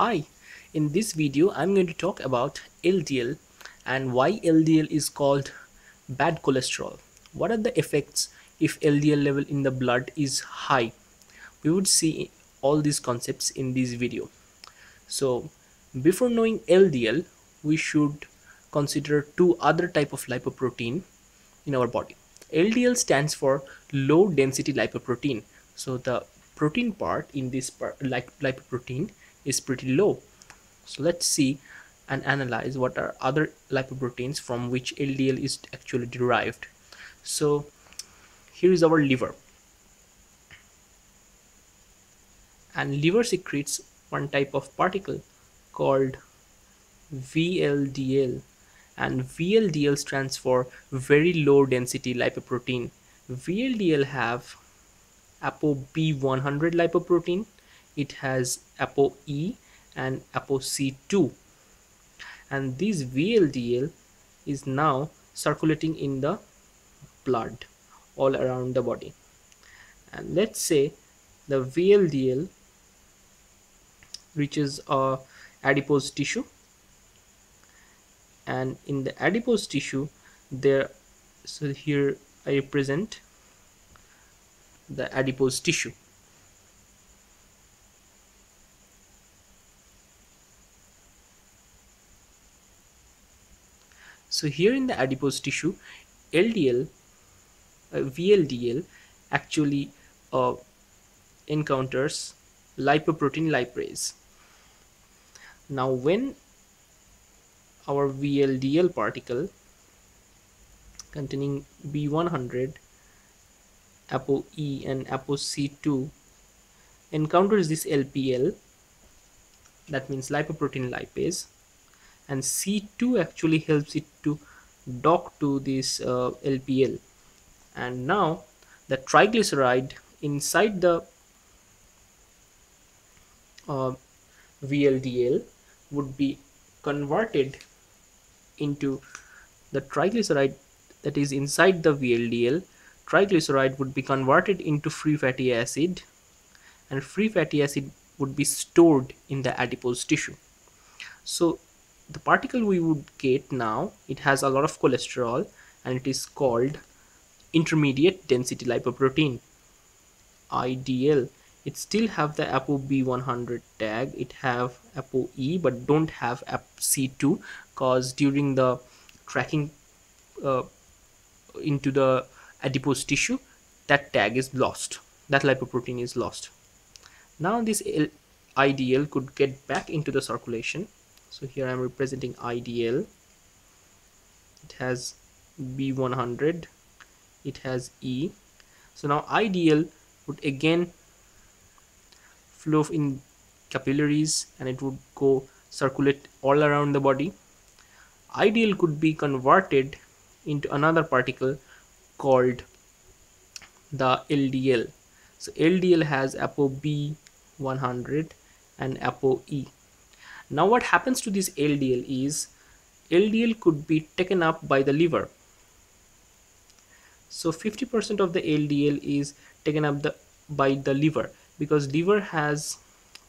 Hi, in this video I'm going to talk about LDL and why LDL is called bad cholesterol. What are the effects if LDL level in the blood is high? We would see all these concepts in this video. So before knowing LDL, we should consider two other type of lipoprotein in our body. LDL stands for low density lipoprotein. So the protein part in this part, like lipoprotein is pretty low. So let's see and analyze what are other lipoproteins from which LDL is actually derived. So here is our liver. And liver secretes one type of particle called VLDL and VLDL stands for very low density lipoprotein. VLDL have ApoB100 lipoprotein it has ApoE and ApoC2 and this VLDL is now circulating in the blood all around the body. And let's say the VLDL reaches a adipose tissue. And in the adipose tissue there so here I represent the adipose tissue so here in the adipose tissue LDL uh, VLDL actually uh, encounters lipoprotein lipase now when our VLDL particle containing B100 ApoE and ApoC2 encounters this LPL that means lipoprotein lipase and C2 actually helps it to dock to this uh, LPL and now the triglyceride inside the uh, VLDL would be converted into the triglyceride that is inside the VLDL triglyceride would be converted into free fatty acid and free fatty acid would be stored in the adipose tissue. So the particle we would get now it has a lot of cholesterol and it is called intermediate density lipoprotein IDL it still have the ApoB100 tag. It have ApoE but don't have C2 cause during the tracking uh, into the adipose tissue that tag is lost. That lipoprotein is lost. Now this IDL could get back into the circulation so here I'm representing IDL it has B100 it has E. So now IDL would again flow in capillaries and it would go circulate all around the body. IDL could be converted into another particle called the LDL so LDL has ApoB100 and ApoE now what happens to this LDL is LDL could be taken up by the liver. So 50% of the LDL is taken up the, by the liver because liver has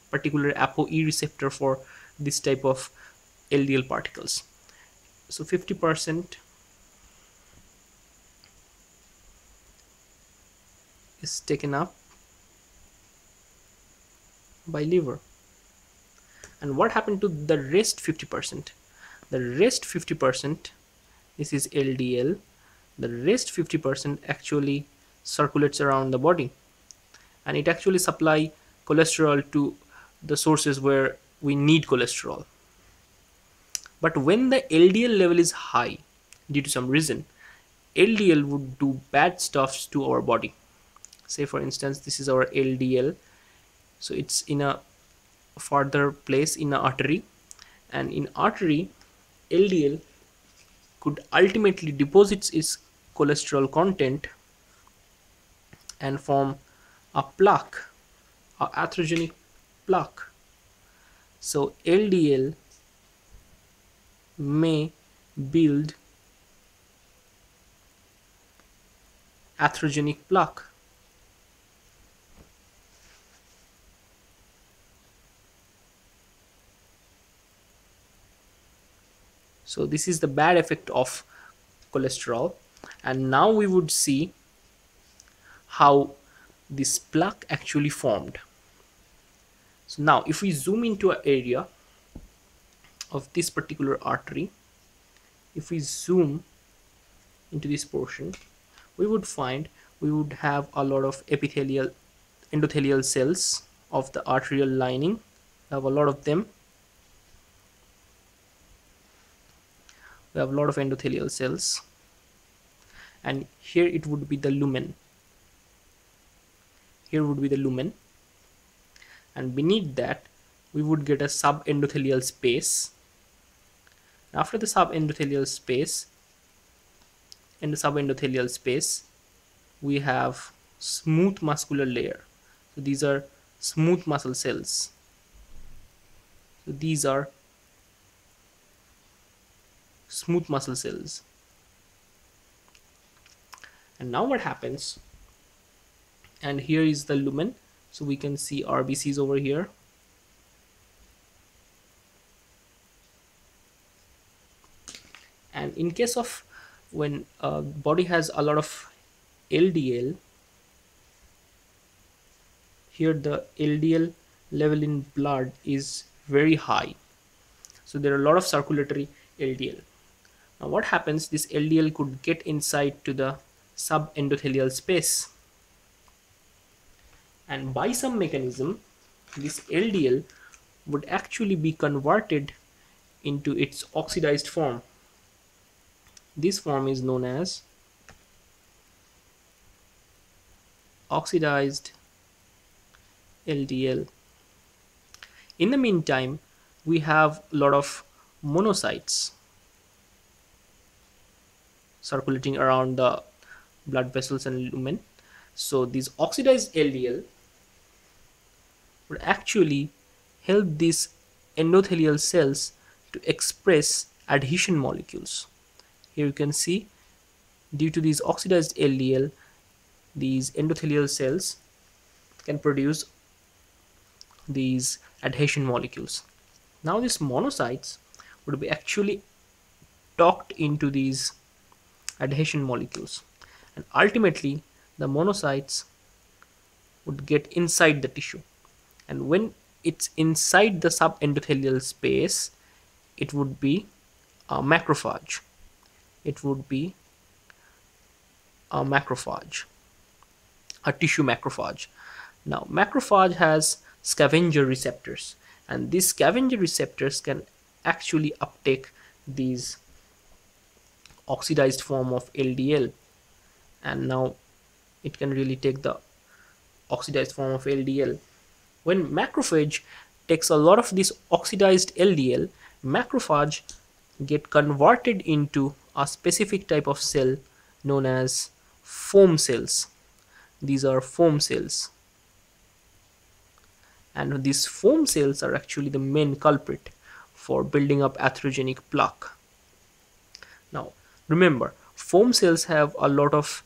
particular ApoE receptor for this type of LDL particles. So 50% is taken up by liver and what happened to the rest 50% the rest 50% this is LDL the rest 50% actually circulates around the body. And it actually supply cholesterol to the sources where we need cholesterol. But when the LDL level is high due to some reason LDL would do bad stuff to our body. Say for instance this is our LDL so it's in a further place in the artery. And in artery LDL could ultimately deposit its cholesterol content and form a plaque a atherogenic plaque. So LDL may build atherogenic plaque so this is the bad effect of cholesterol. And now we would see how this plaque actually formed. So now if we zoom into an area of this particular artery if we zoom into this portion we would find we would have a lot of epithelial endothelial cells of the arterial lining. We have a lot of them we have a lot of endothelial cells. And here it would be the lumen. Here would be the lumen. And beneath that we would get a subendothelial space. After the subendothelial space in the subendothelial space we have smooth muscular layer. So these are smooth muscle cells. So these are smooth muscle cells. And now what happens? And here is the lumen. So we can see RBCs over here. And in case of when a body has a lot of LDL here the LDL level in blood is very high. So there are a lot of circulatory LDL now what happens this LDL could get inside to the subendothelial space. And by some mechanism this LDL would actually be converted into its oxidized form. This form is known as oxidized LDL. In the meantime, we have a lot of monocytes circulating around the blood vessels and lumen. So these oxidized LDL would actually help these endothelial cells to express adhesion molecules here you can see due to these oxidized LDL these endothelial cells can produce these adhesion molecules now these monocytes would be actually docked into these adhesion molecules. And ultimately the monocytes would get inside the tissue. And when it's inside the subendothelial space it would be a macrophage. It would be a macrophage a tissue macrophage. Now macrophage has scavenger receptors and these scavenger receptors can actually uptake these oxidized form of LDL and now it can really take the oxidized form of LDL when macrophage takes a lot of this oxidized LDL macrophage get converted into a specific type of cell known as foam cells. These are foam cells. And these foam cells are actually the main culprit for building up atherogenic plaque. Now remember foam cells have a lot of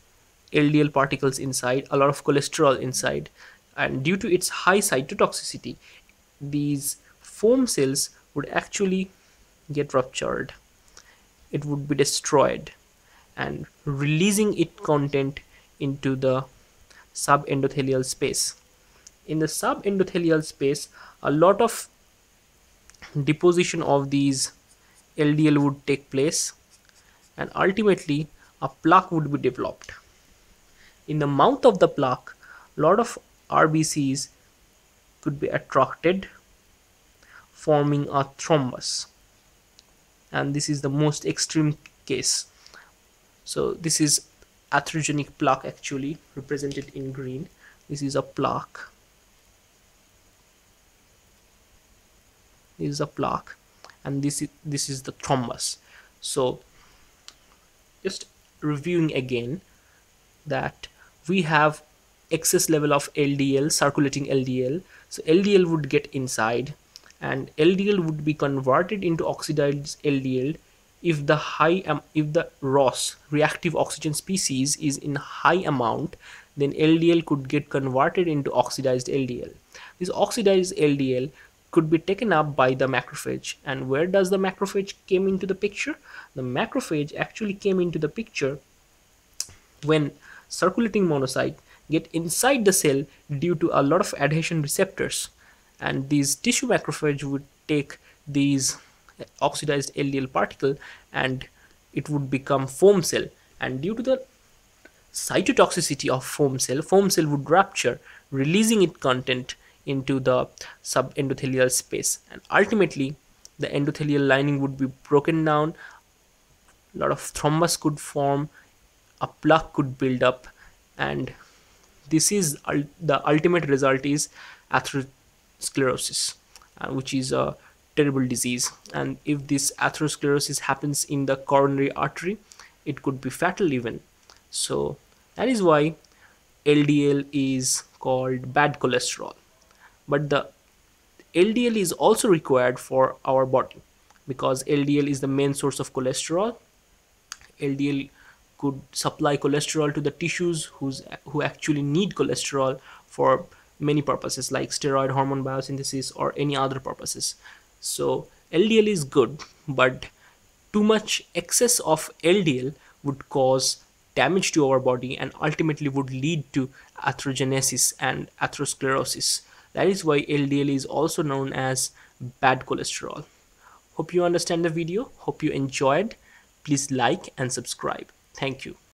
LDL particles inside a lot of cholesterol inside and due to its high cytotoxicity these foam cells would actually get ruptured. It would be destroyed. And releasing its content into the subendothelial space. In the subendothelial space a lot of deposition of these LDL would take place and ultimately a plaque would be developed. In the mouth of the plaque a lot of RBCs could be attracted forming a thrombus. And this is the most extreme case. So this is atherogenic plaque actually represented in green. This is a plaque. This is a plaque. And this is this is the thrombus. So just reviewing again that we have excess level of LDL circulating LDL so LDL would get inside and LDL would be converted into oxidized LDL if the high um, if the ROS reactive oxygen species is in high amount then LDL could get converted into oxidized LDL this oxidized LDL could be taken up by the macrophage. And where does the macrophage came into the picture? The macrophage actually came into the picture when circulating monocyte get inside the cell due to a lot of adhesion receptors. And these tissue macrophage would take these oxidized LDL particle and it would become foam cell. And due to the cytotoxicity of foam cell foam cell would rupture releasing its content into the subendothelial space. And ultimately the endothelial lining would be broken down. A lot of thrombus could form. A plaque could build up. And this is the ultimate result is atherosclerosis uh, which is a terrible disease. And if this atherosclerosis happens in the coronary artery it could be fatal even. So that is why LDL is called bad cholesterol but the LDL is also required for our body because LDL is the main source of cholesterol. LDL could supply cholesterol to the tissues who's who actually need cholesterol for many purposes like steroid hormone biosynthesis or any other purposes. So LDL is good but too much excess of LDL would cause damage to our body and ultimately would lead to atherogenesis and atherosclerosis that is why LDL is also known as bad cholesterol. Hope you understand the video. Hope you enjoyed. Please like and subscribe. Thank you